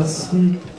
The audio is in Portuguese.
Obrigado.